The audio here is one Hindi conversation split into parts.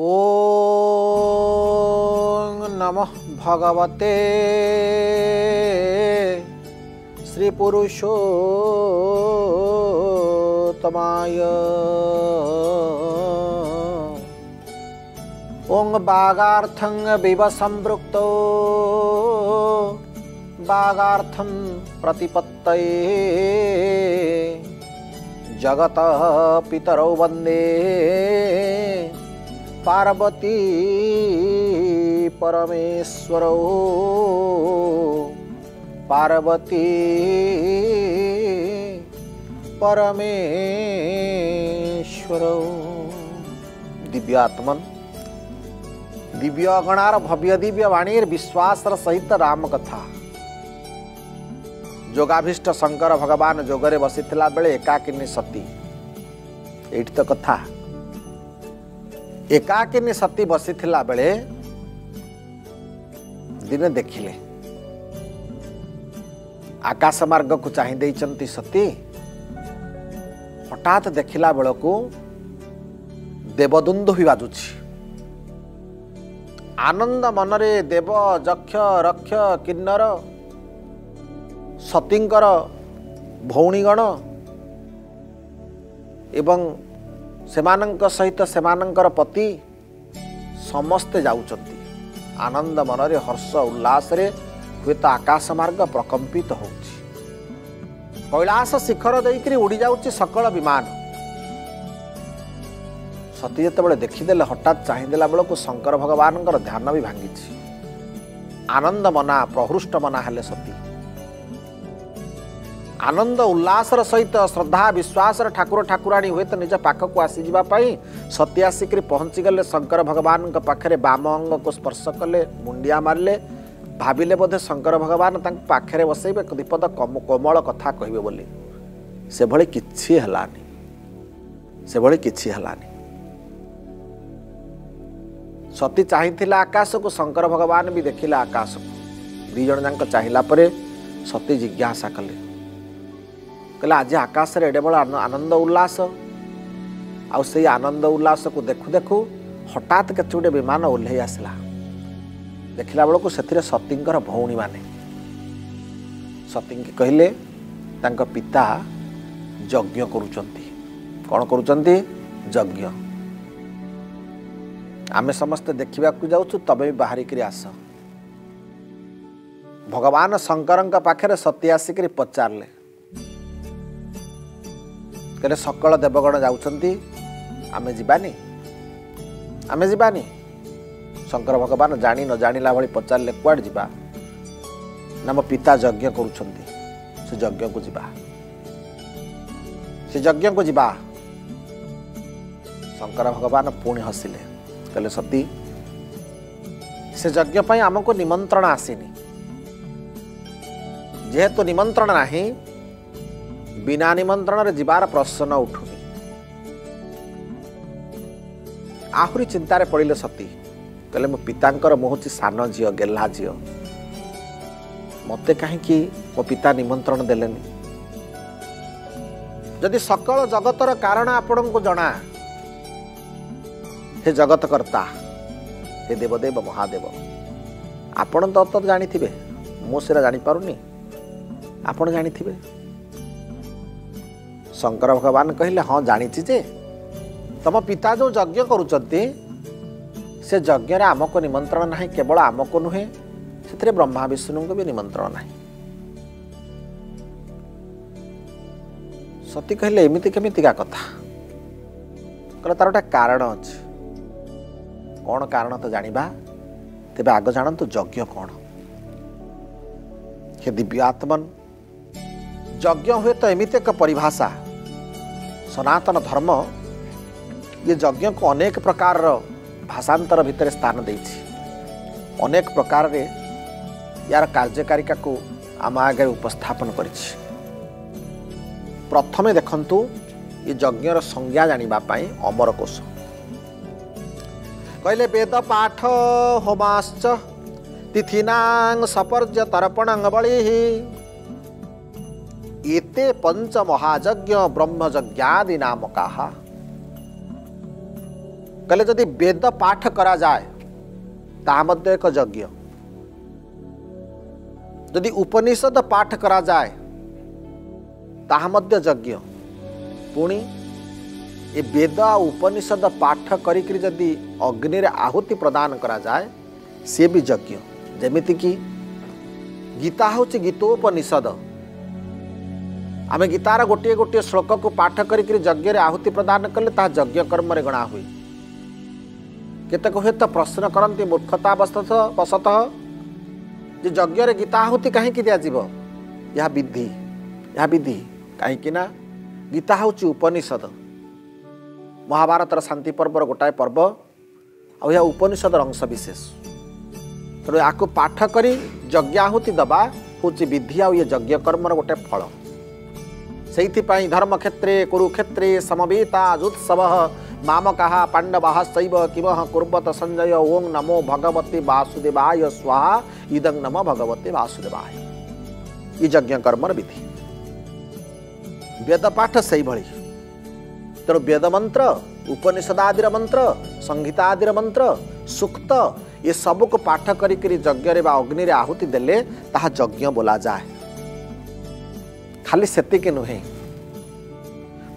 ओम नमः भगवते श्री पुरुषोत्तमाय ओं बागार्थं संवृक्त बागार्थं प्रतिपत्त जगत पितरौ वंदे पार्वती परमेश्वरो पार्वती परमेश्वरो दिव्यात्मन दिव्यगणार भव्य दिव्य वाणीर विश्वास सहित राम कथा जोगाभीष्ट शंकर भगवान जोगरे बसी बेले एकाकिनी सती एटी तो कथा ଏକାକିନି ସତୀ ବସିଥିଲା ବେଳେ ଦିନେ ଦେଖିଲେ ଆକାଶ ମାର୍ଗକୁ ଚାହିଁ ଦେଇଛନ୍ତି ସତୀ ହଠାତ୍ ଦେଖିଲା ବେଳକୁ ଦେବଦୁନ୍ଦୁଭି ବାଜୁଛି ଆନନ୍ଦ ମନରେ ଦେବ ଯକ୍ଷ ରକ୍ଷ କିନ୍ନର ସତୀଙ୍କର ଭଉଣୀଗଣ ଏବଂ ସେମାନଙ୍କ ସହିତ ସେମାନଙ୍କର ପତି ସମସ୍ତେ ଯାଉଛନ୍ତି ଆନନ୍ଦ ମନରେ ହର୍ଷ ଉଲ୍ଲାସରେ ହୁଏତ ଆକାଶ ମାର୍ଗ ପ୍ରକମ୍ପିତ ହେଉଛି କୈଳାସ ଶିଖର ଦେଇକରି ଉଡ଼ିଯାଉଛି ସକଳ ବିମାନ ସତୀ ଯେତେବେଳେ ଦେଖିଦେଲେ ହଠାତ୍ ଚାହିଁଦେଲା ବେଳକୁ ଶଙ୍କର ଭଗବାନଙ୍କର ଧ୍ୟାନ ବି ଭାଙ୍ଗିଛି ଆନନ୍ଦ ମନା ପ୍ରହୃଷ୍ଟ ମନା ହେଲେ ସତୀ आनन्द उल्लास सहित श्रद्धा र ठाकुर ठाकुराणी है त आसिपा सती आसिक पहचिगले शङ्कर भगवान्को पाखेर बाम अंग को स्पर्श कले मुन्डिया मरले भावी बो शर भगवान् तखेर बसैबेद कोमल कथा से केसी कि सती चाहिँ आकाशको शङ्कर भगवानी देखि आकाशको दुईजना चाहिँ सती जिज्ञासा कले କହିଲେ ଆଜି ଆକାଶରେ ଏଡ଼େ ବଡ଼ ଆନନ୍ଦ ଉଲ୍ଲାସ ଆଉ ସେଇ ଆନନ୍ଦ ଉଲ୍ଲାସକୁ ଦେଖୁ ଦେଖୁ ହଠାତ୍ କେତେ ଗୋଟେ ବିମାନ ଓହ୍ଲେଇ ଆସିଲା ଦେଖିଲା ବେଳକୁ ସେଥିରେ ସତୀଙ୍କର ଭଉଣୀମାନେ ସତୀଙ୍କି କହିଲେ ତାଙ୍କ ପିତା ଯଜ୍ଞ କରୁଛନ୍ତି କ'ଣ କରୁଛନ୍ତି ଯଜ୍ଞ ଆମେ ସମସ୍ତେ ଦେଖିବାକୁ ଯାଉଛୁ ତମେ ବି ବାହାରିକିରି ଆସ ଭଗବାନ ଶଙ୍କରଙ୍କ ପାଖରେ ସତୀ ଆସିକିରି ପଚାରିଲେ तेरे सकल देवगण जामे जवानी आम जवानी शंकर भगवान जाणी न भाई पचारे कड़े जावा ना मो पिता यज्ञ कर यज्ञ को जीवा से यज्ञ को जीवा शंकर भगवान पुणी हसिले कहे सती से यज्ञ आम को निमंत्रण आसनी जेहेतु तो निमंत्रण ना ବିନା ନିମନ୍ତ୍ରଣରେ ଯିବାର ପ୍ରଶ୍ନ ଉଠୁନି ଆହୁରି ଚିନ୍ତାରେ ପଡ଼ିଲେ ସତୀ କହିଲେ ମୋ ପିତାଙ୍କର ମୁଁ ହେଉଛି ସାନ ଝିଅ ଗେହ୍ଲା ଝିଅ ମୋତେ କାହିଁକି ମୋ ପିତା ନିମନ୍ତ୍ରଣ ଦେଲେନି ଯଦି ସକଳ ଜଗତର କାରଣ ଆପଣଙ୍କୁ ଜଣା ହେ ଜଗତକର୍ତ୍ତା ହେ ଦେବଦେବ ମହାଦେବ ଆପଣ ତ ଜାଣିଥିବେ ମୁଁ ସେଟା ଜାଣିପାରୁନି ଆପଣ ଜାଣିଥିବେ शंकर भगवान कहले हाँ जाणी जे तुम पिता जो यज्ञ कर यज्ञ आम को निमंत्रण ना केवल आम को नुहे से ब्रह्मा विष्णु को भी निमंत्रण ना सती कहले एमती केमिका कथा कह तार गोटे कारण अच्छे कौन कारण तो जाणी तेरे आग जानतु यज्ञ कौन हे दिव्य आत्मन यज्ञ हुए तो एमती एक परिभाषा ସନାତନ ଧର୍ମ ଇଏ ଯଜ୍ଞକୁ ଅନେକ ପ୍ରକାରର ଭାଷାନ୍ତର ଭିତରେ ସ୍ଥାନ ଦେଇଛି ଅନେକ ପ୍ରକାରରେ ଏହାର କାର୍ଯ୍ୟକାରିକାକୁ ଆମ ଆଗରେ ଉପସ୍ଥାପନ କରିଛି ପ୍ରଥମେ ଦେଖନ୍ତୁ ଏ ଯଜ୍ଞର ସଂଜ୍ଞା ଜାଣିବା ପାଇଁ ଅମର ଅମରକୋଷ କହିଲେ ବେଦ ପାଠ ହୋମାଶ୍ଚ ତିଥିନାଙ୍ଗ ସପର୍ଯ୍ୟ ତର୍ପଣାଙ୍ଗ ବଳି एते पंच महाज्ञ ब्रह्मयज्ञादि नाम कहा कहे जदि वेद पाठ करा जाए एक यज्ञ जदि उपनिषद पाठ करा जाए यज्ञ पुणी ए वेद उपनिषद पाठ करी अग्नि आहुति प्रदान करा जाए सी भी यज्ञ जमीती गीता हूँ गीतोपनिषद आम गीतार गोटे गोटे श्लोक को पाठ कर यज्ञ आहुति प्रदान कले यज्ञ कर्म गणा हुए केतक हे तो प्रश्न करती मूर्खता वशतः जे यज्ञ गीता आहुति कहीं दिजाव यह विधि यह विधि कहीं गीता हूँ उपनिषद ମହାଭାରତର शांति पर्व गोटाए पर्व ଆଉ ଏହା ଉପନିଷଦର ଅଂଶ ବିଶେଷ ତେଣୁ ୟାକୁ ପାଠ କରି ଯଜ୍ଞାହୁତି ଦେବା ହେଉଛି ବିଧି ଆଉ ଇଏ ସେଇଥିପାଇଁ ଧର୍ମକ୍ଷେତ୍ରେ କୁରୁକ୍ଷେତ୍ରେ ସମବେତା ଯୁତ୍ସବ ମାମକାହା ପାଣ୍ଡବାହ ଶୈବ କିମହ କୁର୍ବତ ସଞ୍ଜୟ ଓଂ ନମୋ ଭଗବତୀ वासुदेवाय ସ୍ୱାହା ଇଦଂ ନମ ଭଗବତୀ वासुदेवाय ଏ ଯଜ୍ଞ କର୍ମର ବିଧି ବେଦପାଠ ସେଇଭଳି ତେଣୁ ବେଦମନ୍ତ୍ର ଉପନିଷଦାଦିର ମନ୍ତ୍ର ସଂହିତା ଆଦିର ମନ୍ତ୍ର ସୂକ୍ତ ଏସବୁକୁ ପାଠ କରିକିରି ଯଜ୍ଞରେ ବା ଅଗ୍ନିରେ ଆହୁତି ଦେଲେ ତାହା ଯଜ୍ଞ ବୋଲାଯାଏ खाली से नुह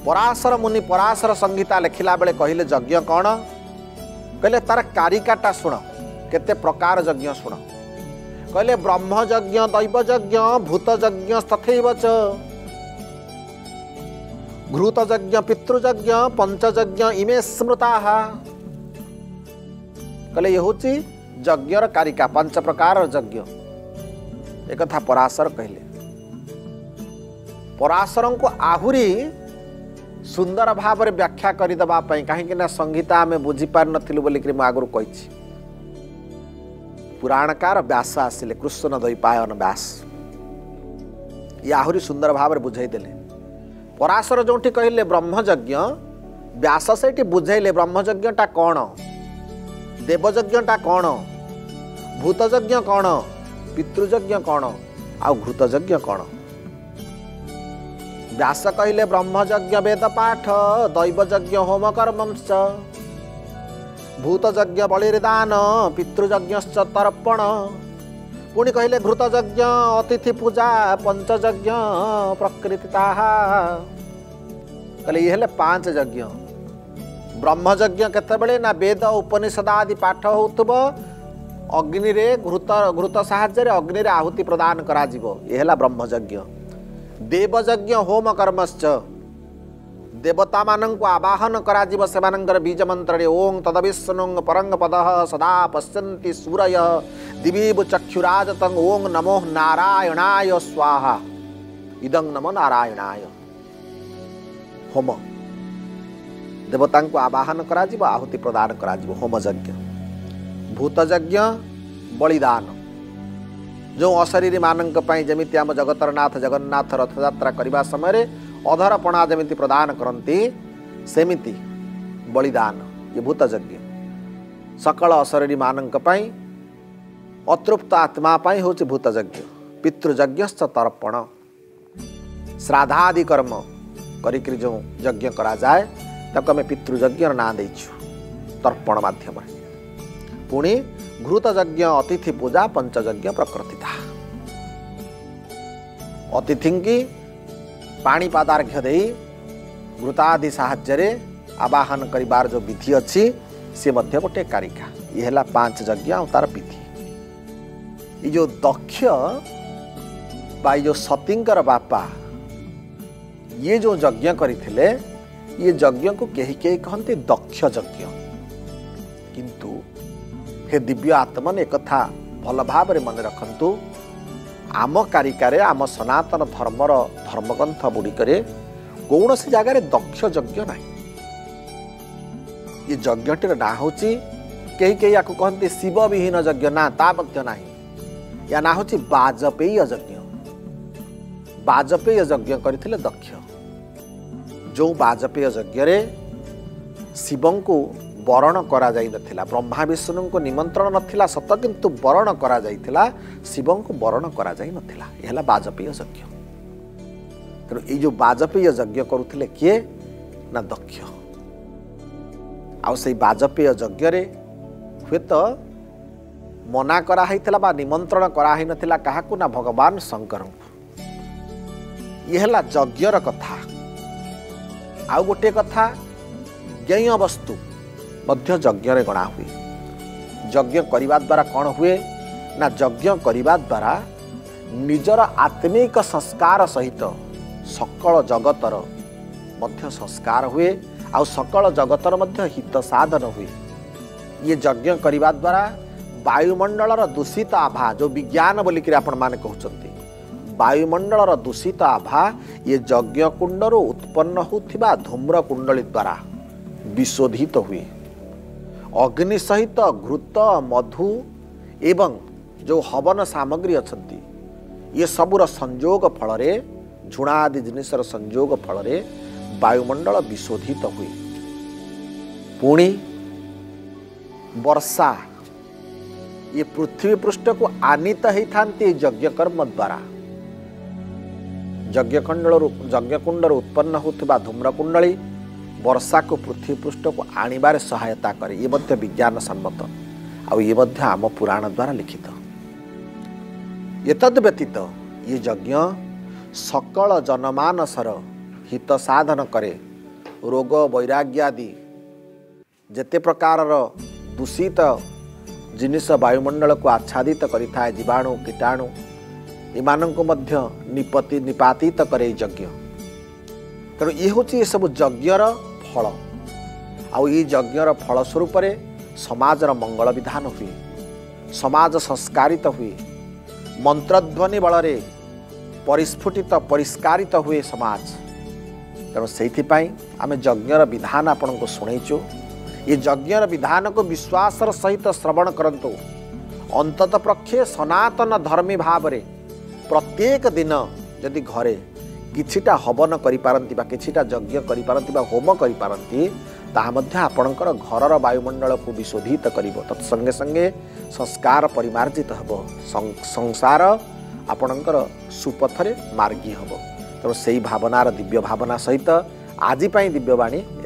पराशर मुनि पराशर संगीता लेखिला बेले कहले यज्ञ कौन कहले तार कारिकाटा शुण केते प्रकार यज्ञ शुण कहले ब्रह्म यज्ञ दैव यज्ञ भूत यज्ञ तथे वच घृत यज्ञ पितृयज्ञ पंचयज्ञ इमे स्मृता कहले ये हूँ कारिका पंच प्रकार यज्ञ एक पराशर कहले ପରାଶରଙ୍କୁ ଆହୁରି ସୁନ୍ଦର ଭାବରେ ବ୍ୟାଖ୍ୟା କରିଦେବା ପାଇଁ କାହିଁକି ନା ସଂଗୀତା ଆମେ ବୁଝିପାରିନଥିଲୁ ବୋଲିକିରି ମୁଁ ଆଗରୁ କହିଛି ପୁରାଣକାର ବ୍ୟାସ ଆସିଲେ କୃଷ୍ଣ ଦୈପାୟନ ବ୍ୟାସ ଇଏ ଆହୁରି ସୁନ୍ଦର ଭାବରେ ବୁଝାଇଦେଲେ ପରାଶର ଯେଉଁଠି କହିଲେ ବ୍ରହ୍ମଯଜ୍ଞ ବ୍ୟାସ ସେଇଠି ବୁଝାଇଲେ ବ୍ରହ୍ମଯଜ୍ଞଟା କ'ଣ ଦେବଯଜ୍ଞଟା କ'ଣ ଭୂତଯଜ୍ଞ କ'ଣ ପିତୃଯଜ୍ଞ କ'ଣ ଆଉ ଘୃତଯଜ୍ଞ କ'ଣ व्यास कहिले ब्रह्मज्ञ वेद पाठ दैवज्ञ होमकर्मंश भूतज्ञ बलिदान पितृज्ञ तर्पण पुणी कहिले घृतज्ञ अतिथि पूजा पञ्चज्ञ प्रकृति ताहा कहिले ये हेले पाँच यज्ञ ब्रह्मज्ञ केତେବେଳେ आदि पाठ ଉପନିଷଦ अग्नि रे घृत घृत ଘୃତ ଘୃତ ସାହାଯ୍ୟରେ ଅଗ୍ନିରେ ଆହୁତି ପ୍ରଦାନ କରାଯିବ ଏ ହେଲା देवज्ञ होम कर्मश्च देवता मान आवाहन कर बीज मंत्रे ओं तद विष्णु परंग पद सदा पश्यति सूरय दिवीब चक्षुराज तंग ओं नमो नारायणाय स्वाहा इदं नमो नारायणाय होम देवता आवाहन कर आहुति प्रदान करा होम यज्ञ भूतज्ञ बलिदान जो ଅଶରୀରୀ ମାନଙ୍କ ପାଇଁ ଯେମିତି ଆମ ଜଗତରନାଥ ଜଗନ୍ନାଥ ରଥଯାତ୍ରା କରିବା ସମୟରେ ଅଧରପଣା ଯେମିତି ପ୍ରଦାନ କରନ୍ତି ସେମିତି ବଳିଦାନ ଏ ଭୂତଯଜ୍ଞ ସକଳ ଅଶରୀରୀମାନଙ୍କ ପାଇଁ ଅତୃପ୍ତ ଆତ୍ମା ପାଇଁ ହେଉଛି ଭୂତଯଜ୍ଞ ପିତୃଯଜ୍ଞଶ୍ଚ ତର୍ପଣ ଶ୍ରାଦ୍ଧାଦି କର୍ମ କରିକିରି ଯେଉଁ ଯଜ୍ଞ କରାଯାଏ ତାକୁ ଆମେ ପିତୃଯଜ୍ଞର ନାଁ ଦେଇଛୁ ତର୍ପଣ ମାଧ୍ୟମରେ ପୁଣି घृतज्ञ अतिथि पूजा पंचज्ञ प्रकृति अतिथि की पापादार्घ्य घृताधि साहाज्यवाहन करार जो विधि अच्छी से मध्य गोटे कारिका ये है पांच यज्ञ तार विधि यो दक्ष जो सतीर बापा ये जो यज्ञ करज्ञ को कही कही कहते दक्ष यज्ञ ହେ ଦିବ୍ୟ ଆତ୍ମନ୍ ଏକଥା ଭଲ ଭାବରେ ମନେ ରଖନ୍ତୁ ଆମ କାରିକାରେ ଆମ ସନାତନ ଧର୍ମର ଧର୍ମଗ୍ରନ୍ଥ ଗୁଡ଼ିକରେ କୌଣସି ଜାଗାରେ ଦକ୍ଷ ଯଜ୍ଞ ନାହିଁ ଏ ଯଜ୍ଞଟିର ନାଁ ହେଉଛି କେହି କେହି ୟାକୁ କହନ୍ତି ଶିବ ବିହୀନ ଯଜ୍ଞ ନା ତା ମଧ୍ୟ ନାହିଁ ୟା ନାଁ ହେଉଛି ବାଜପେୟୀ ଯଜ୍ଞ ବାଜପେୟୀ ଯଜ୍ଞ କରିଥିଲେ ଦକ୍ଷ ଯେଉଁ ବାଜପେୟୀ ଯଜ୍ଞରେ ଶିବଙ୍କୁ ବରଣ କରାଯାଇ ନଥିଲା ବ୍ରହ୍ମା ବିଷ୍ଣୁଙ୍କୁ ନିମନ୍ତ୍ରଣ ନଥିଲା ସତ କିନ୍ତୁ ବରଣ କରାଯାଇଥିଲା ଶିବଙ୍କୁ ବରଣ କରାଯାଇ ନଥିଲା ଏ ହେଲା ବାଜପେୟ ଯଜ୍ଞ ତେଣୁ ଏଇ ଯେଉଁ ବାଜପେୟ ଯଜ୍ଞ କରୁଥିଲେ କିଏ ନା ଦକ୍ଷ ଆଉ ସେଇ ବାଜପେୟ ଯଜ୍ଞରେ ହୁଏତ ମନା କରାହେଇଥିଲା ବା ନିମନ୍ତ୍ରଣ କରାହେଇ ନଥିଲା କାହାକୁ ନା ଭଗବାନ ଶଙ୍କରଙ୍କୁ ଇଏ ହେଲା ଯଜ୍ଞର କଥା ଆଉ ଗୋଟିଏ କଥା ଜ୍ଞେୟ ବସ୍ତୁ ମଧ୍ୟ ଯଜ୍ଞରେ ଗଣା ହୁଏ ଯଜ୍ଞ କରିବା ଦ୍ୱାରା କ'ଣ ହୁଏ ନା ଯଜ୍ଞ କରିବା ଦ୍ୱାରା ନିଜର ଆତ୍ମିକ ସଂସ୍କାର ସହିତ ସକଳ ଜଗତର ମଧ୍ୟ ସଂସ୍କାର ହୁଏ ଆଉ ସକଳ ଜଗତର ମଧ୍ୟ ହିତ ସାଧନ ହୁଏ ଇଏ ଯଜ୍ଞ କରିବା ଦ୍ୱାରା ବାୟୁମଣ୍ଡଳର ଦୂଷିତ ଆଭା ଯେଉଁ ବିଜ୍ଞାନ ବୋଲିକିରି ଆପଣମାନେ କହୁଛନ୍ତି ବାୟୁମଣ୍ଡଳର ଦୂଷିତ ଆଭା ଇଏ ଯଜ୍ଞ କୁଣ୍ଡରୁ ଉତ୍ପନ୍ନ ହେଉଥିବା ଧୂମ୍ର କୁଣ୍ଡଳୀ ଦ୍ୱାରା ବିଶୋଧିତ ହୁଏ अग्नि सहित घृत मधु एवं जो हवन सामग्री अन्ति ये सबुर र संयोग फल झुणा आदि जिनिस र संयोग फल वायुमंडल विशोधित है पहि वर्षा ये पृथ्वी पृष्ठ पृष्ठको आनित है थाहा यज्ञकर्म द्वारा यज्ञकुण्ड यज्ञकुण्ड र उत्पन्न हुूम्रकुण्डली ବର୍ଷାକୁ ପୃଥିବୀ ପୃଷ୍ଠକୁ ଆଣିବାରେ ସହାୟତା କରେ ଇଏ ମଧ୍ୟ ବିଜ୍ଞାନ ସମ୍ମତ ଆଉ ଇଏ ମଧ୍ୟ ଆମ ପୁରାଣ ଦ୍ୱାରା ଲିଖିତ ଏତଦ୍ ବ୍ୟତୀତ ଇଏ ଯଜ୍ଞ ସକଳ ଜନମାନସର ହିତ ସାଧନ କରେ ରୋଗ ବୈରାଗ୍ୟ ଆଦି ଯେତେ ପ୍ରକାରର ଦୂଷିତ ଜିନିଷ ବାୟୁମଣ୍ଡଳକୁ ଆଚ୍ଛାଦିତ କରିଥାଏ ଜୀବାଣୁ କୀଟାଣୁ ଏମାନଙ୍କୁ ମଧ୍ୟ ନିପତି ନିପାତିତ କରେ ଏଇ ଯଜ୍ଞ ତେଣୁ ଇଏ ହେଉଛି ଏସବୁ ଯଜ୍ଞର फल आउर फल स्वरूपले समाज र मङ्गलिधानज संस्कार हे मन्त्री बलर परिस्फुटित परिष्कार हे समय आमे यज्ञ र विधान छु यी यज्ञ र विधानको विश्वास र सहित श्रवण गरौँ अन्तत पक्षे सनातन धर्मी भावे प्रत्येक दिन जति घरे କିଛିଟା ହବନ କରିପାରନ୍ତି ବା କିଛିଟା ଯଜ୍ଞ କରିପାରନ୍ତି ବା ହୋମ କରିପାରନ୍ତି ତାହା ମଧ୍ୟ ଆପଣଙ୍କର ଘରର ବାୟୁମଣ୍ଡଳକୁ ବିଶୋଧିତ କରିବ ତତ୍ ସଙ୍ଗେ ସଙ୍ଗେ ସଂସ୍କାର ପରିମାର୍ଜିତ ହେବ ସଂସାର ଆପଣଙ୍କର ସୁପଥରେ ମାର୍ଗୀ ହେବ ତେଣୁ ସେହି ଭାବନାର ଦିବ୍ୟ ଭାବନା ସହିତ ଆଜି ପାଇଁ ଦିବ୍ୟବାଣୀ